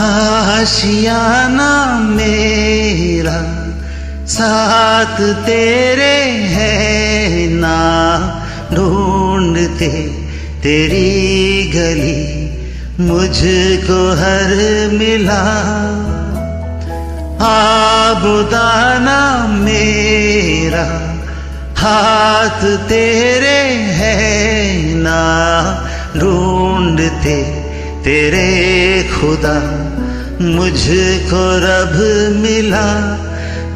आशियाना मेरा साथ तेरे है ना ढूंढते तेरी गली मुझको हर मिला। आबुदाना मेरा हाथ तेरे है ना ढूंढते तेरे खुदा मुझको रब मिला,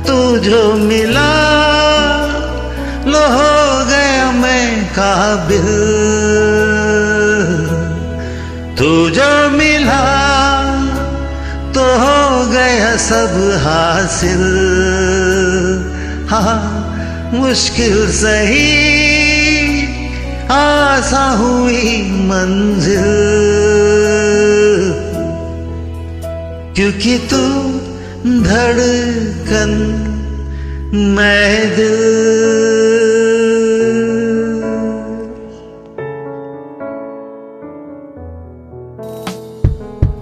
तू जो मिला, लो हो गया मैं काबिल। तू जो मिला तो हो गया सब हासिल। हाँ मुश्किल सही, आसा हुई मंजिल। क्योंकि तू धड़कन मैं दिल।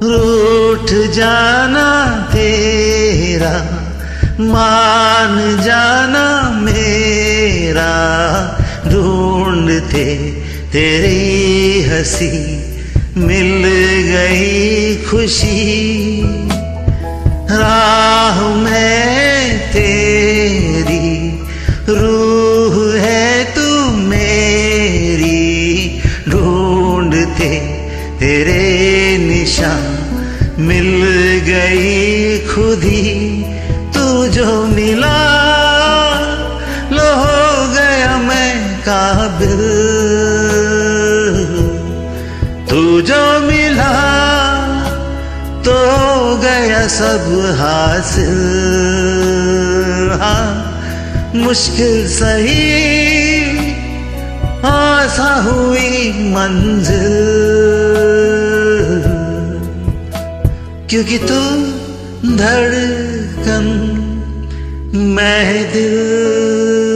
रूठ जाना तेरा मान जाना मेरा ढूंढते तेरी हँसी। मिल गई खुशी। राह में तेरी, रूह है तू मेरी। ढूंढते तेरे निशान, मिल गई खुदी। तू जो मिला, लो हो गया मैं काबिल। सब हासिल। हाँ मुश्किल सही। आसा हुई मंजिल। क्योंकि तू धड़कन मैं दिल।